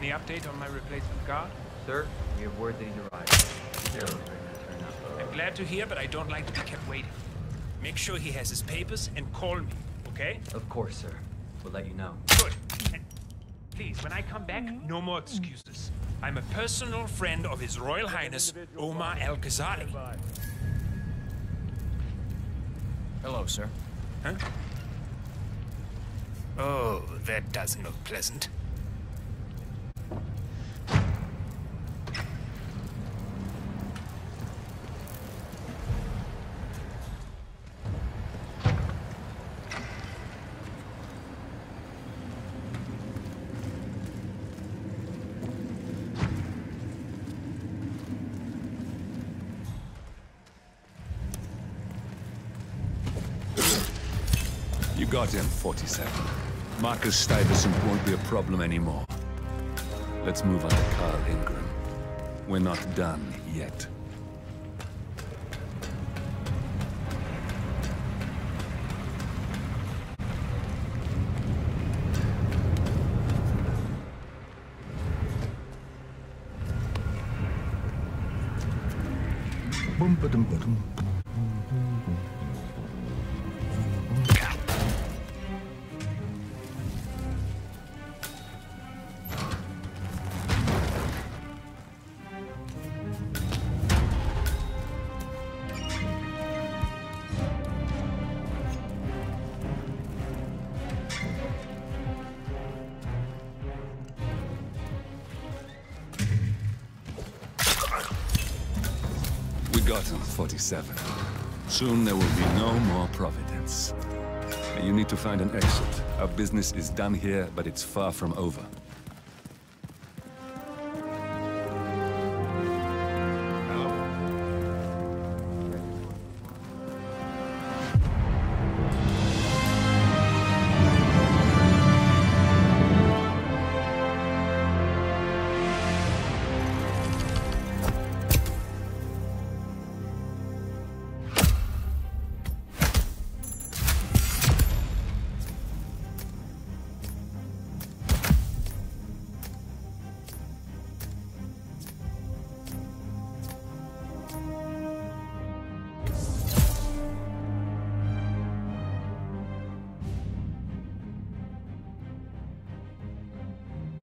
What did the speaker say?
Any update on my replacement guard? Sir, we have word that he's arrived. Daryl's ready to turn up. I'm glad to hear, but I don't like to be kept waiting. Make sure he has his papers and call me, okay? Of course, sir. We'll let you know. Good. And please, when I come back, no more excuses. I'm a personal friend of His Royal Highness Omar Al Ghazali. Hello, sir. Huh? Oh, that doesn't look pleasant. You got him, 47. Marcus Stuyvesant won't be a problem anymore. Let's move on to Carl Ingram. We're not done yet. Boom, ba-dum, ba-dum. We got him, 47. Soon there will be no more Providence. You need to find an exit. Our business is done here, but it's far from over.